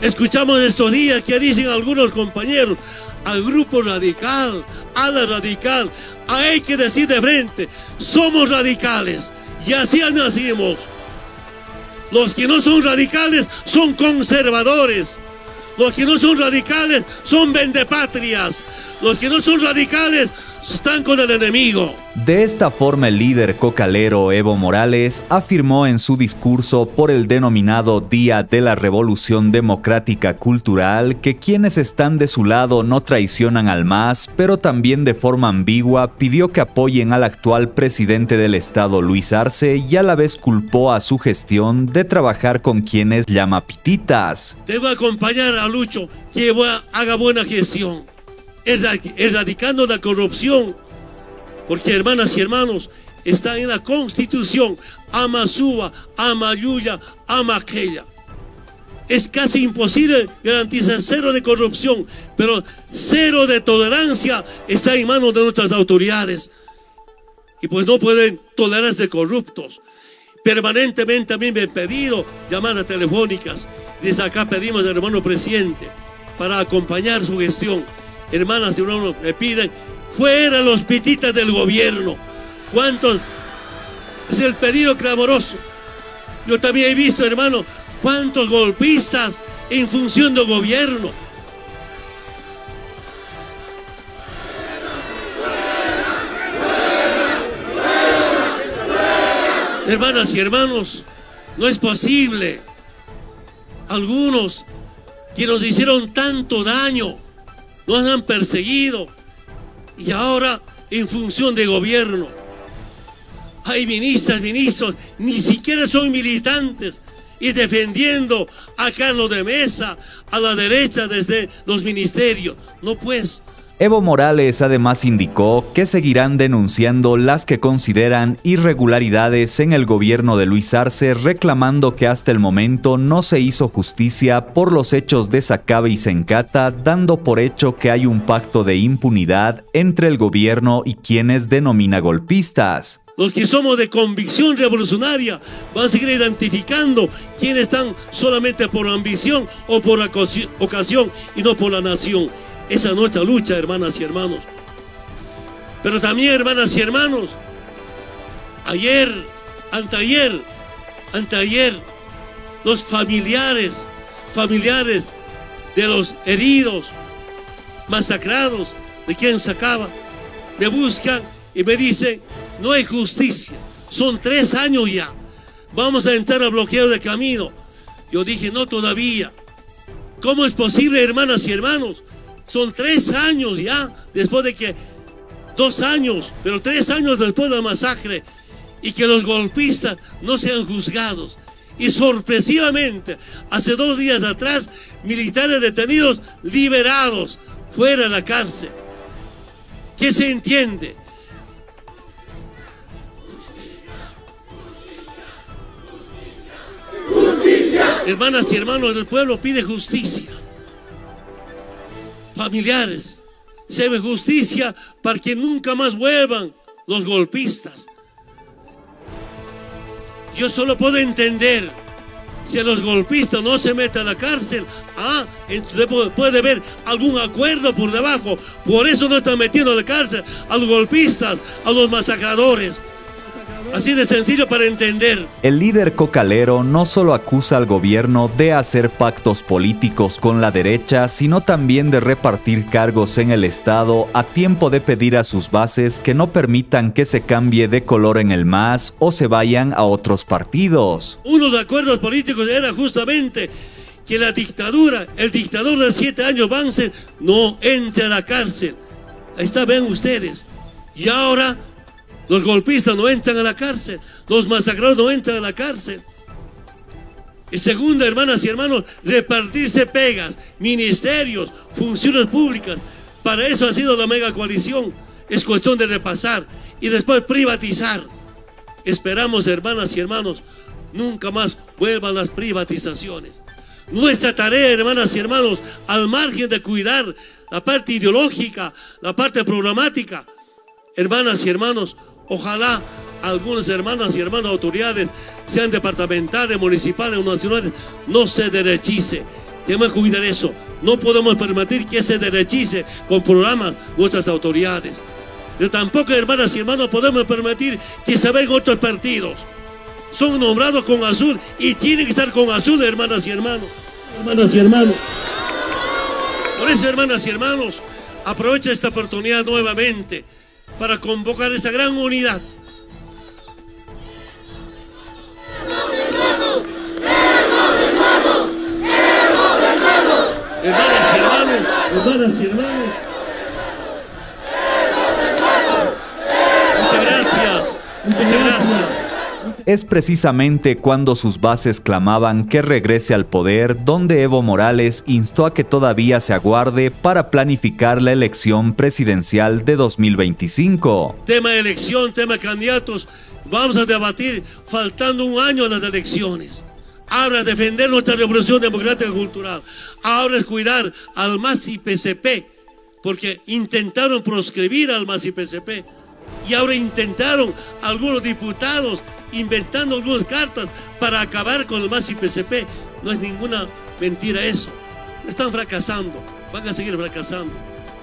Escuchamos estos días que dicen algunos compañeros al grupo radical, a la radical, hay que decir de frente, somos radicales y así nacimos. Los que no son radicales son conservadores. Los que no son radicales son vendepatrias. Los que no son radicales están con el enemigo. De esta forma el líder cocalero Evo Morales afirmó en su discurso por el denominado Día de la Revolución Democrática Cultural que quienes están de su lado no traicionan al MAS, pero también de forma ambigua pidió que apoyen al actual presidente del estado Luis Arce y a la vez culpó a su gestión de trabajar con quienes llama pititas. Debo acompañar a Lucho que haga buena gestión erradicando la corrupción. Porque hermanas y hermanos, está en la constitución, ama suba, ama yuya, ama aquella. Es casi imposible garantizar cero de corrupción, pero cero de tolerancia está en manos de nuestras autoridades. Y pues no pueden tolerarse corruptos. Permanentemente a mí me he pedido llamadas telefónicas. Desde acá pedimos al hermano presidente para acompañar su gestión hermanas y hermanos, me piden, fuera los pititas del gobierno. ¿Cuántos? Es el pedido clamoroso. Yo también he visto, hermano, cuántos golpistas en función del gobierno. Hermanas y hermanos, no es posible. Algunos que nos hicieron tanto daño, nos han perseguido y ahora en función de gobierno. Hay ministras, ministros, ni siquiera son militantes y defendiendo a Carlos de Mesa, a la derecha desde los ministerios. No pues, Evo Morales además indicó que seguirán denunciando las que consideran irregularidades en el gobierno de Luis Arce, reclamando que hasta el momento no se hizo justicia por los hechos de Sacabe y Sencata, dando por hecho que hay un pacto de impunidad entre el gobierno y quienes denomina golpistas. Los que somos de convicción revolucionaria van a seguir identificando quiénes están solamente por ambición o por ocasión y no por la nación. Esa es nuestra lucha, hermanas y hermanos. Pero también, hermanas y hermanos, ayer, anteayer, anteayer, los familiares, familiares de los heridos, masacrados, de quien sacaba, me buscan y me dicen, no hay justicia, son tres años ya, vamos a entrar a bloqueo de camino. Yo dije, no todavía. ¿Cómo es posible, hermanas y hermanos? Son tres años ya, después de que, dos años, pero tres años después de la masacre, y que los golpistas no sean juzgados. Y sorpresivamente, hace dos días atrás, militares detenidos liberados fuera de la cárcel. ¿Qué se entiende? Justicia. Hermanas y hermanos, el pueblo pide justicia familiares. Se ve justicia para que nunca más vuelvan los golpistas. Yo solo puedo entender si los golpistas no se meten a la cárcel, ah, entonces puede haber algún acuerdo por debajo. Por eso no están metiendo a la cárcel a los golpistas, a los masacradores. Así de sencillo para entender. El líder cocalero no solo acusa al gobierno de hacer pactos políticos con la derecha, sino también de repartir cargos en el Estado a tiempo de pedir a sus bases que no permitan que se cambie de color en el MAS o se vayan a otros partidos. Uno de los acuerdos políticos era justamente que la dictadura, el dictador de siete años, Banzer, no entre a la cárcel. Ahí está, ven ustedes. Y ahora los golpistas no entran a la cárcel. Los masacrados no entran a la cárcel. Y segunda, hermanas y hermanos, repartirse pegas, ministerios, funciones públicas. Para eso ha sido la mega coalición. Es cuestión de repasar y después privatizar. Esperamos, hermanas y hermanos, nunca más vuelvan las privatizaciones. Nuestra tarea, hermanas y hermanos, al margen de cuidar la parte ideológica, la parte programática, hermanas y hermanos, Ojalá algunas hermanas y hermanos autoridades, sean departamentales, municipales o nacionales, no se derechice. Tenemos que cuidar eso. No podemos permitir que se derechice con programas nuestras autoridades. Pero tampoco, hermanas y hermanos, podemos permitir que se vean otros partidos. Son nombrados con azul y tienen que estar con azul, hermanas y hermanos. Hermanas y hermanos. Por eso, hermanas y hermanos, aprovecha esta oportunidad nuevamente para convocar esa gran unidad hermanas y hermanos, hermanas y hermanos. Muchas gracias, muchas gracias. Es precisamente cuando sus bases clamaban que regrese al poder donde Evo Morales instó a que todavía se aguarde para planificar la elección presidencial de 2025. Tema de elección, tema de candidatos, vamos a debatir faltando un año a las elecciones. Ahora es defender nuestra revolución democrática y cultural. Ahora es cuidar al MAS y PCP, porque intentaron proscribir al MAS y PCP. Y ahora intentaron algunos diputados inventando algunas cartas para acabar con el MAS y PCP. No es ninguna mentira eso. Están fracasando, van a seguir fracasando.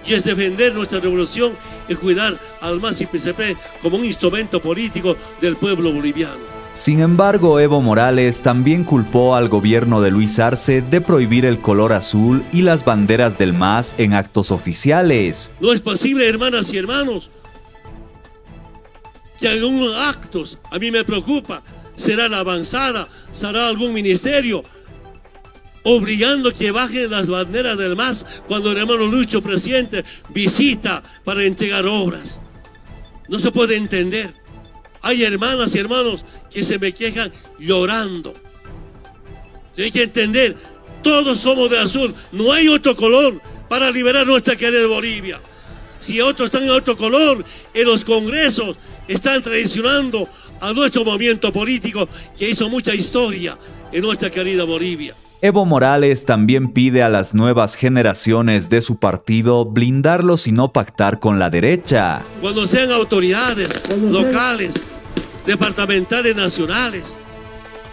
Y es defender nuestra revolución y cuidar al MAS y PCP como un instrumento político del pueblo boliviano. Sin embargo, Evo Morales también culpó al gobierno de Luis Arce de prohibir el color azul y las banderas del MAS en actos oficiales. No es posible, hermanas y hermanos, que algunos actos, a mí me preocupa, será la avanzada, será algún ministerio, obligando que bajen las banderas del MAS cuando el hermano Lucho, presidente, visita para entregar obras. No se puede entender. Hay hermanas y hermanos que se me quejan llorando. Tienen que entender, todos somos de azul, no hay otro color para liberar nuestra querida Bolivia. Si otros están en otro color, en los congresos están traicionando a nuestro movimiento político que hizo mucha historia en nuestra querida Bolivia. Evo Morales también pide a las nuevas generaciones de su partido blindarlos y no pactar con la derecha. Cuando sean autoridades locales, departamentales nacionales.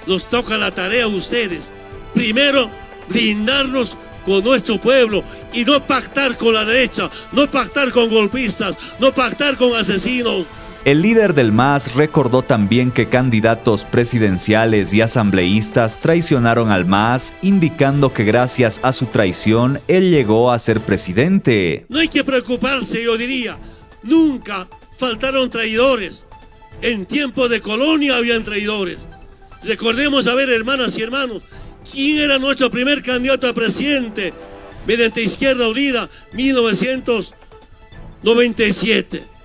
Nos toca la tarea a ustedes. Primero, blindarnos con nuestro pueblo y no pactar con la derecha, no pactar con golpistas, no pactar con asesinos. El líder del MAS recordó también que candidatos presidenciales y asambleístas traicionaron al MAS, indicando que gracias a su traición él llegó a ser presidente. No hay que preocuparse, yo diría. Nunca faltaron traidores. En tiempo de colonia habían traidores. Recordemos a ver, hermanas y hermanos, quién era nuestro primer candidato a presidente mediante Izquierda Unida 1997.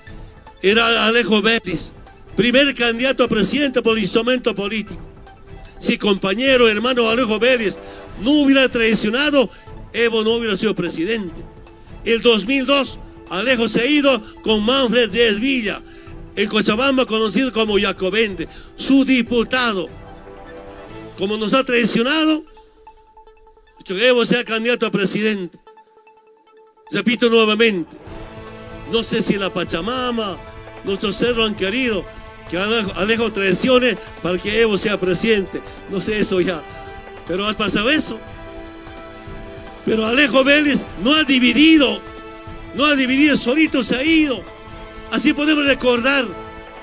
Era Alejo Vélez, primer candidato a presidente por el instrumento político. Si compañero, hermano Alejo Vélez no hubiera traicionado, Evo no hubiera sido presidente. El 2002, Alejo se ha ido con Manfred Díaz Villa en Cochabamba conocido como Jacobende, su diputado. Como nos ha traicionado, Evo sea candidato a presidente. Repito nuevamente, no sé si la Pachamama, nuestros cerros han querido que Alejo traicione para que Evo sea presidente. No sé eso ya, pero ha pasado eso. Pero Alejo Vélez no ha dividido, no ha dividido, solito se ha ido. Así podemos recordar,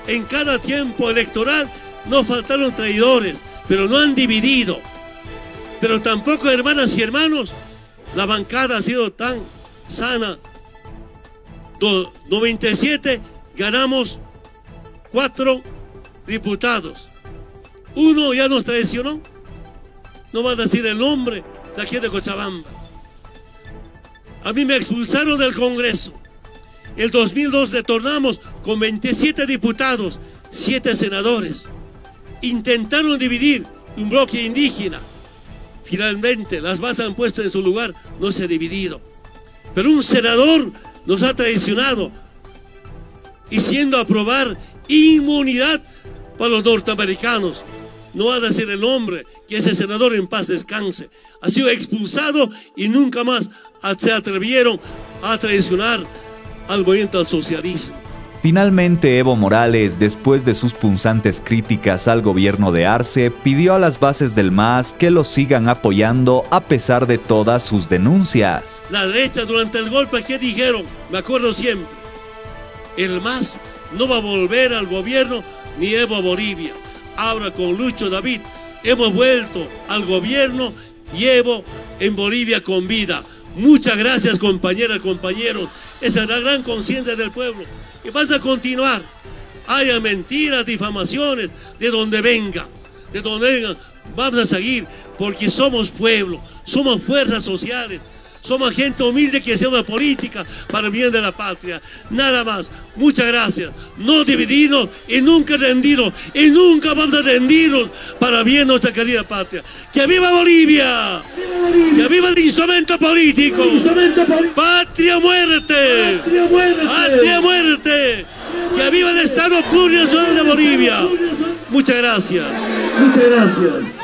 en cada tiempo electoral no faltaron traidores, pero no han dividido. Pero tampoco, hermanas y hermanos, la bancada ha sido tan sana. 97 ganamos cuatro diputados. Uno ya nos traicionó. No va a decir el nombre de aquí de Cochabamba. A mí me expulsaron del Congreso. El 2002 retornamos con 27 diputados, 7 senadores. Intentaron dividir un bloque indígena. Finalmente, las bases han puesto en su lugar, no se ha dividido. Pero un senador nos ha traicionado, y siendo aprobar inmunidad para los norteamericanos. No va a decir el nombre, que ese senador en paz descanse. Ha sido expulsado y nunca más se atrevieron a traicionar al movimiento al socialismo. Finalmente, Evo Morales, después de sus punzantes críticas al gobierno de Arce, pidió a las bases del MAS que lo sigan apoyando a pesar de todas sus denuncias. La derecha durante el golpe, ¿qué dijeron? Me acuerdo siempre. El MAS no va a volver al gobierno ni a Bolivia. Ahora con Lucho David hemos vuelto al gobierno y en Bolivia con vida. Muchas gracias compañeras, compañeros. Esa es la gran conciencia del pueblo. Y vas a continuar. Haya mentiras, difamaciones, de donde venga, de donde venga. Vamos a seguir porque somos pueblo, somos fuerzas sociales, somos gente humilde que hacemos política para el bien de la patria. Nada más. Muchas gracias. No dividirnos y nunca rendirnos. Y nunca vamos a rendirnos para bien nuestra querida patria. ¡Que viva Bolivia! ¡Que viva el instrumento político! ¡Patria muerte! ¡Patria muerte! ¡Que viva el Estado plurinacional de Bolivia! Muchas gracias. Muchas gracias.